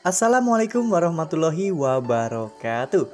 Assalamualaikum warahmatullahi wabarakatuh.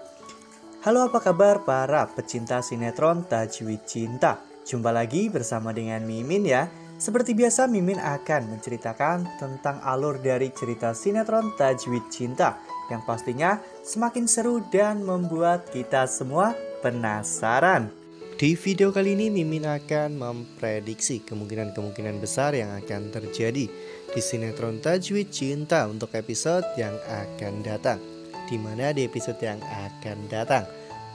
Halo apa kabar para pecinta sinetron Tajwid Cinta? Jumpa lagi bersama dengan Mimin ya. Seperti biasa Mimin akan menceritakan tentang alur dari cerita sinetron Tajwid Cinta Yang pastinya semakin seru dan membuat kita semua penasaran. Di video kali ini Mimin akan memprediksi kemungkinan-kemungkinan besar yang akan terjadi di sinetron Tajwid Cinta untuk episode yang akan datang. Di mana di episode yang akan datang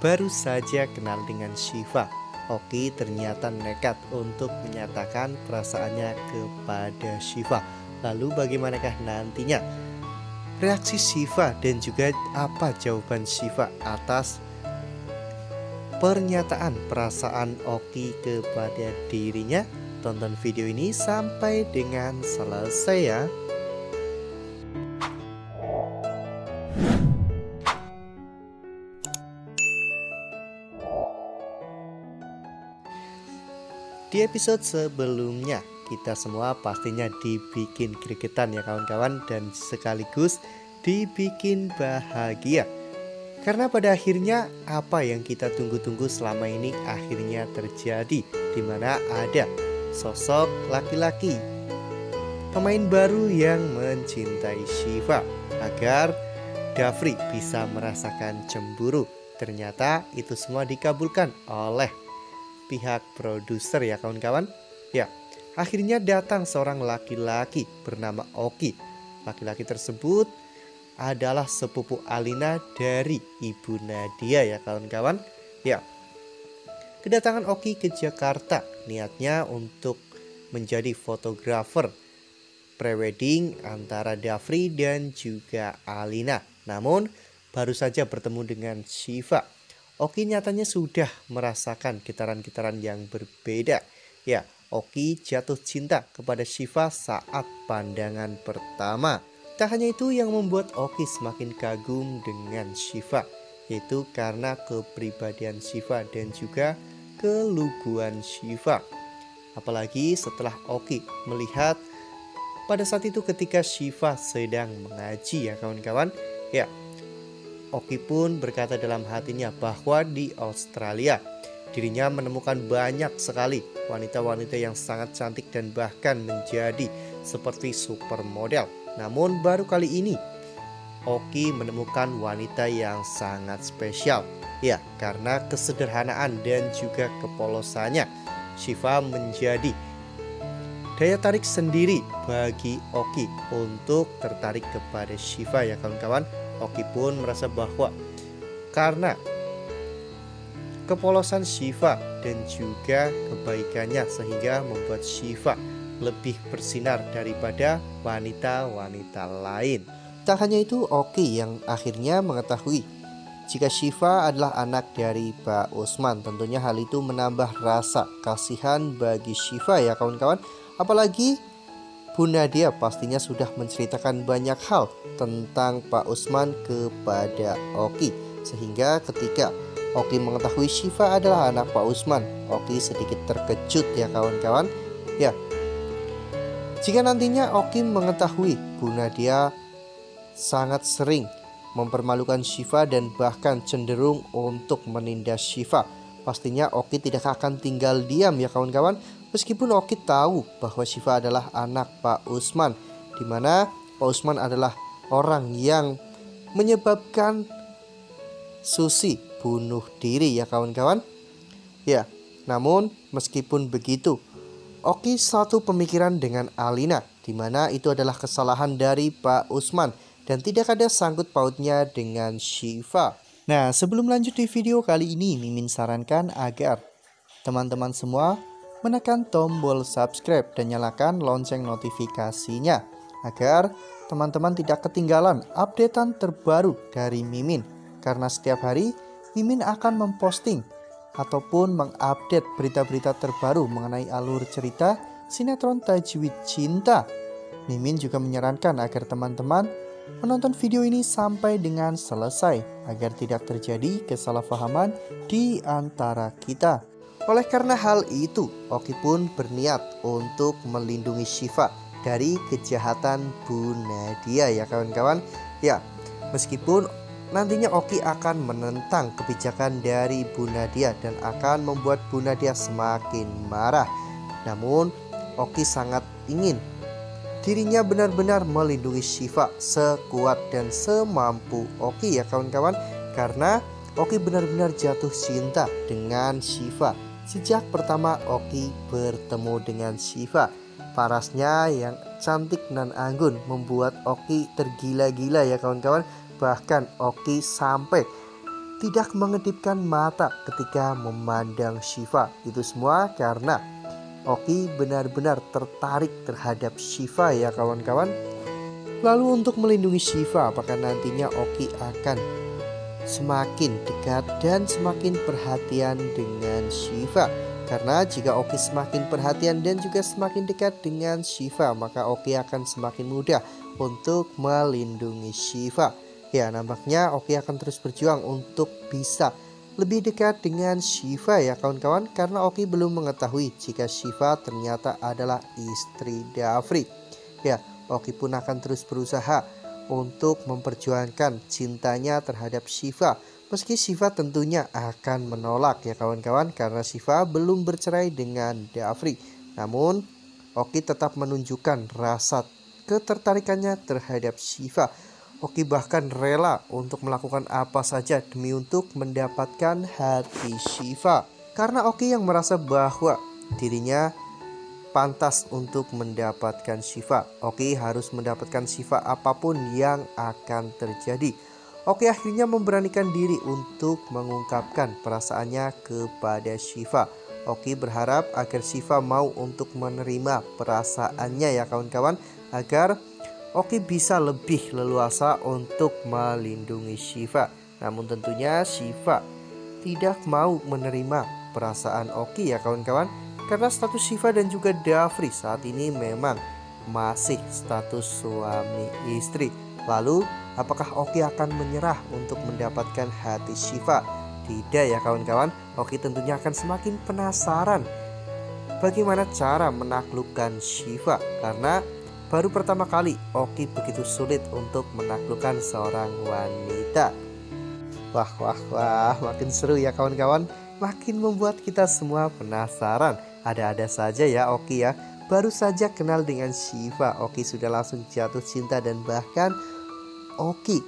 baru saja kenal dengan Shiva. Oki ternyata nekat untuk menyatakan perasaannya kepada Shiva. Lalu bagaimanakah nantinya reaksi Shiva dan juga apa jawaban Shiva atas pernyataan perasaan Oki kepada dirinya. Tonton video ini sampai dengan selesai ya. Di episode sebelumnya, kita semua pastinya dibikin gregetan ya kawan-kawan dan sekaligus dibikin bahagia karena pada akhirnya apa yang kita tunggu-tunggu selama ini akhirnya terjadi di mana ada sosok laki-laki pemain baru yang mencintai Shiva agar Dafri bisa merasakan cemburu. Ternyata itu semua dikabulkan oleh pihak produser ya kawan-kawan. Ya, akhirnya datang seorang laki-laki bernama Oki. Laki-laki tersebut adalah sepupu Alina dari Ibu Nadia ya kawan-kawan. Ya. Kedatangan Oki ke Jakarta niatnya untuk menjadi fotografer prewedding antara Dafri dan juga Alina. Namun baru saja bertemu dengan Shiva. Oki nyatanya sudah merasakan getaran-getaran yang berbeda. Ya, Oki jatuh cinta kepada Shiva saat pandangan pertama. Tak hanya itu yang membuat Oki semakin kagum dengan Shiva, yaitu karena kepribadian Shiva dan juga keluguan Shiva. Apalagi setelah Oki melihat pada saat itu ketika Shiva sedang mengaji ya kawan-kawan. Ya, Oki pun berkata dalam hatinya bahwa di Australia dirinya menemukan banyak sekali wanita-wanita yang sangat cantik dan bahkan menjadi seperti supermodel namun baru kali ini Oki menemukan wanita yang sangat spesial. Ya, karena kesederhanaan dan juga kepolosannya, Shiva menjadi daya tarik sendiri bagi Oki untuk tertarik kepada Shiva ya kawan-kawan. Oki pun merasa bahwa karena kepolosan Shiva dan juga kebaikannya sehingga membuat Shiva lebih bersinar daripada wanita-wanita lain. Tak hanya itu, Oki yang akhirnya mengetahui jika Shiva adalah anak dari Pak Usman. Tentunya hal itu menambah rasa kasihan bagi Shiva ya kawan-kawan. Apalagi Bu Nadia pastinya sudah menceritakan banyak hal tentang Pak Usman kepada Oki. Sehingga ketika Oki mengetahui Shiva adalah anak Pak Usman, Oki sedikit terkejut ya kawan-kawan. Ya, jika nantinya Oki mengetahui Bu Nadia sangat sering mempermalukan Shiva dan bahkan cenderung untuk menindas Shiva, pastinya Oki tidak akan tinggal diam ya kawan-kawan. Meskipun Oki tahu bahwa Shiva adalah anak Pak Usman, di mana Pak Usman adalah orang yang menyebabkan Susi bunuh diri ya kawan-kawan. Ya, namun meskipun begitu, Oki satu pemikiran dengan Alina, di mana itu adalah kesalahan dari Pak Usman dan tidak ada sangkut pautnya dengan Shiva. Nah, sebelum lanjut di video kali ini, Mimin sarankan agar teman-teman semua menekan tombol subscribe dan nyalakan lonceng notifikasinya agar teman-teman tidak ketinggalan updatean terbaru dari Mimin karena setiap hari Mimin akan memposting ataupun mengupdate berita-berita terbaru mengenai alur cerita sinetron Tajwid Cinta. Mimin juga menyarankan agar teman-teman menonton video ini sampai dengan selesai agar tidak terjadi kesalahpahaman di antara kita. Oleh karena hal itu, Oki pun berniat untuk melindungi Shiva dari kejahatan Bu Nadia ya kawan-kawan. Ya, meskipun nantinya Oki akan menentang kebijakan dari Bu Nadia dan akan membuat Bu Nadia semakin marah. Namun, Oki sangat ingin dirinya benar-benar melindungi Shiva sekuat dan semampu Oki ya kawan-kawan. Karena Oki benar-benar jatuh cinta dengan Shiva. Sejak pertama Oki bertemu dengan Shiva parasnya yang cantik dan anggun membuat Oki tergila-gila ya kawan-kawan. Bahkan Oki sampai tidak mengedipkan mata ketika memandang Shiva. Itu semua karena Oki benar-benar tertarik terhadap Shiva ya kawan-kawan. Lalu untuk melindungi Shiva apakah nantinya Oki akan semakin dekat dan semakin perhatian dengan Shiva? Karena jika Oki semakin perhatian dan juga semakin dekat dengan Shiva, maka Oki akan semakin mudah untuk melindungi Shiva. Ya, nampaknya Oki akan terus berjuang untuk bisa lebih dekat dengan Shiva ya kawan-kawan karena Oki belum mengetahui jika Shiva ternyata adalah istri Davri. Ya, Oki pun akan terus berusaha untuk memperjuangkan cintanya terhadap Shiva. Meski Shiva tentunya akan menolak ya kawan-kawan karena Shiva belum bercerai dengan Davri. Namun Oki tetap menunjukkan rasa ketertarikannya terhadap Shiva Oki bahkan rela untuk melakukan apa saja demi untuk mendapatkan hati Shiva. Karena Oki yang merasa bahwa dirinya pantas untuk mendapatkan Shiva. Oki harus mendapatkan Shiva apa pun yang akan terjadi. Oki akhirnya memberanikan diri untuk mengungkapkan perasaannya kepada Shiva. Oki berharap agar Shiva mau untuk menerima perasaannya ya kawan-kawan agar Oki bisa lebih leluasa untuk melindungi Shiva. Namun tentunya Shiva tidak mau menerima perasaan Oki ya kawan-kawan karena status Shiva dan juga Davri saat ini memang masih status suami istri. Lalu apakah Oki akan menyerah untuk mendapatkan hati Shiva? Tidak ya kawan-kawan, Oki tentunya akan semakin penasaran bagaimana cara menaklukkan Shiva karena Baru pertama kali Oki begitu sulit untuk menaklukkan seorang wanita. Wah, wah, wah, makin seru ya kawan-kawan. Makin membuat kita semua penasaran. Ada-ada saja ya Oki ya. Baru saja kenal dengan Shiva, Oki sudah langsung jatuh cinta dan bahkan Oki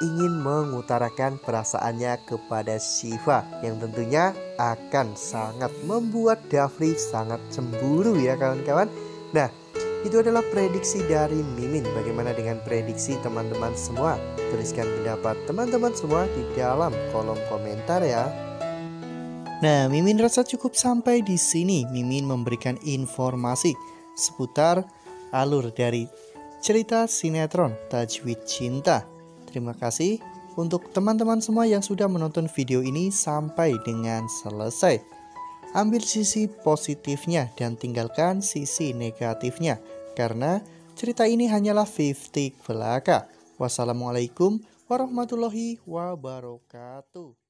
ingin mengutarakan perasaannya kepada Shiva yang tentunya akan sangat membuat Davri sangat cemburu ya kawan-kawan. Nah, itu adalah prediksi dari Mimin. Bagaimana dengan prediksi teman-teman semua? Tuliskan pendapat teman-teman semua di dalam kolom komentar ya. Nah, Mimin rasa cukup sampai di sini. Mimin memberikan informasi seputar alur dari cerita sinetron Tajwid Cinta. Terima kasih untuk teman-teman semua yang sudah menonton video ini sampai dengan selesai. Ambil sisi positifnya dan tinggalkan sisi negatifnya karena cerita ini hanyalah 50 belaka. Wassalamualaikum warahmatullahi wabarakatuh.